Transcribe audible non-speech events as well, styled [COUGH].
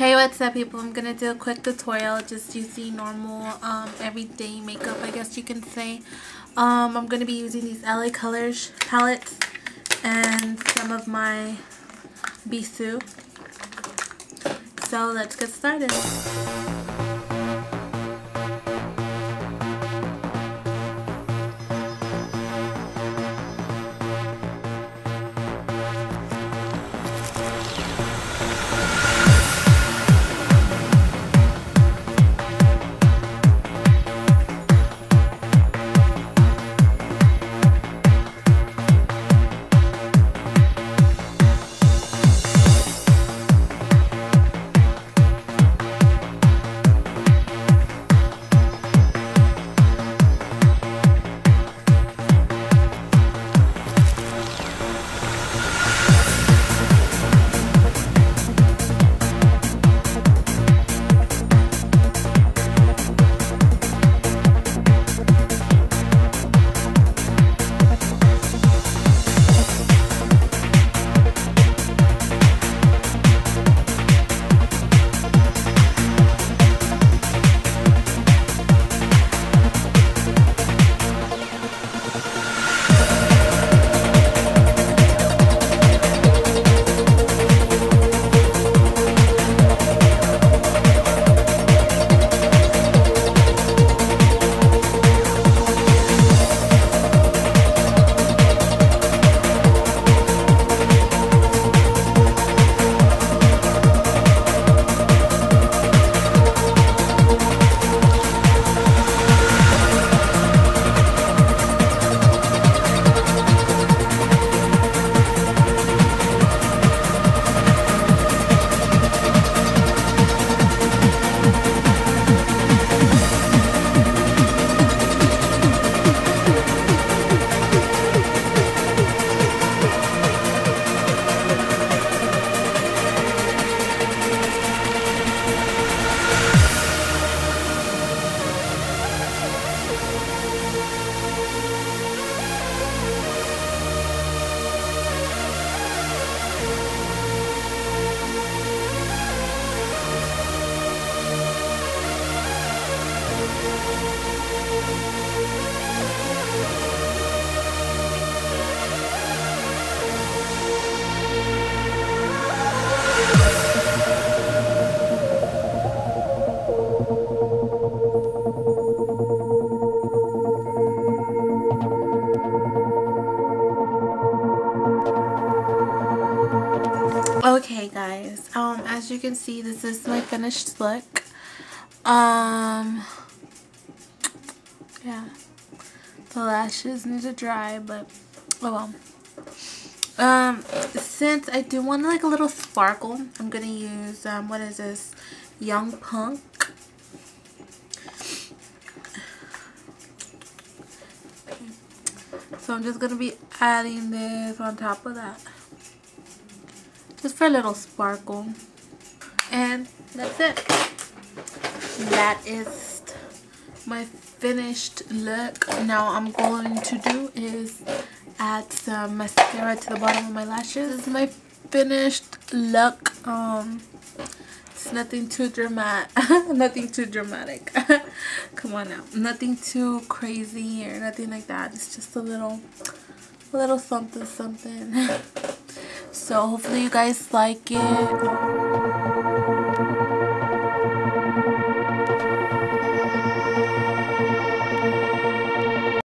Hey what's up people? I'm gonna do a quick tutorial just using normal um, everyday makeup I guess you can say. Um, I'm gonna be using these LA Colors palettes and some of my Bissu so let's get started Okay guys, um, as you can see this is my finished look. Um, yeah, the lashes need to dry, but oh well. Um, since I do want like a little sparkle, I'm gonna use, um, what is this, Young Punk. So I'm just gonna be adding this on top of that. Just for a little sparkle. And that's it. That is my finished look now I'm going to do is add some mascara to the bottom of my lashes. This is my finished look um it's nothing too dramatic [LAUGHS] nothing too dramatic. [LAUGHS] Come on now nothing too crazy or nothing like that it's just a little a little something something. [LAUGHS] So hopefully you guys like it